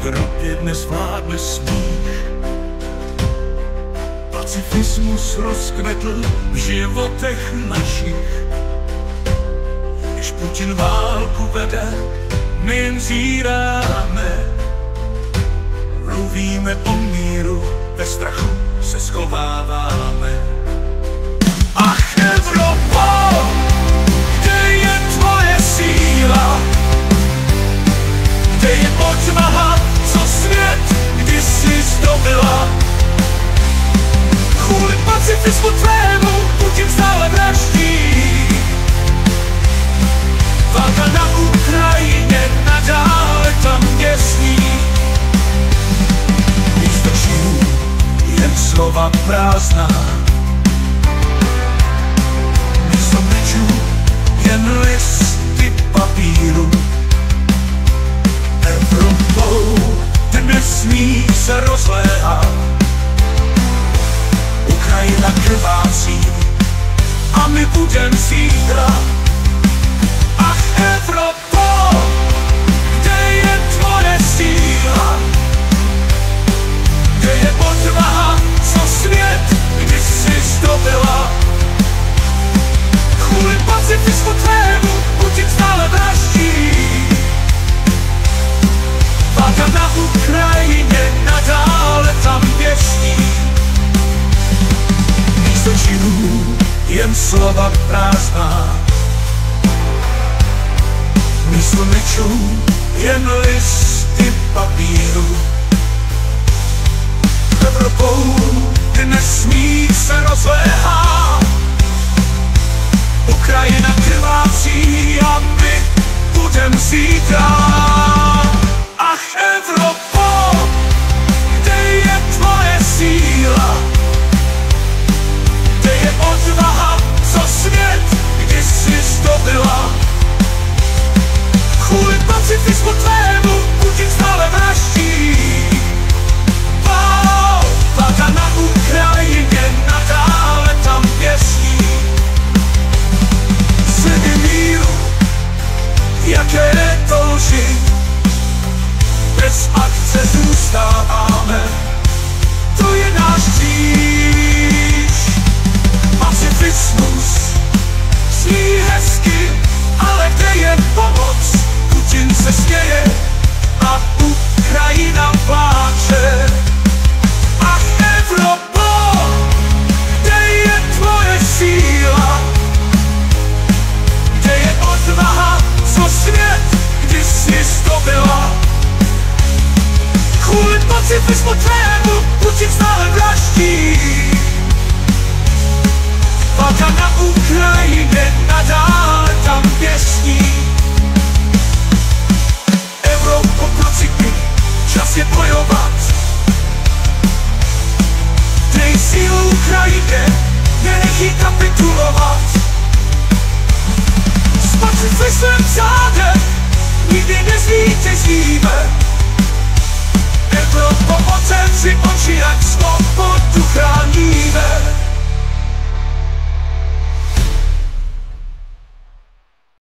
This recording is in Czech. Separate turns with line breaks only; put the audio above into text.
Evropě dnes vládne smích. Pacifismus rozkvetl v životech našich. Když Putin válku vede, my jen zíráme. Mluvíme o míru, ve strachu se schováváme. Ach, Evropo, prázdná. Místo mečů jen listy papíru. Evropou dnes smích se rozléhá. Ukrajina krvácí a my budem zítra. Zdobila? Kvůli pacifismu tvému Putin stále vraždí. Válka na Ukrajině nadále tam běží. Místo činů jen slova prázdná. Místo mečů jen listy papíru. Evropou Ukrajina krvácí a my budem zítra. Ach Evropo, kde je tvoje síla? Kde je odvaha, co svět kdysi zdobila? Kvůli pacifismu tvému akce zůstáváme. To je náš kříž. Pacifismus zní hezky, ale kde je pomoc? Putin se směje a Ukrajina pláče. Kvůli pacifismu tvému Putin stále vraždí. Válka na Ukrajině nadále tam běží. Evropo procity, čas je bojovat. Dej sílu Ukrajině, nenech jí kapitulovat. S pacifismem zádem nikdy nezvítězíme. Evropo, serce osi for two.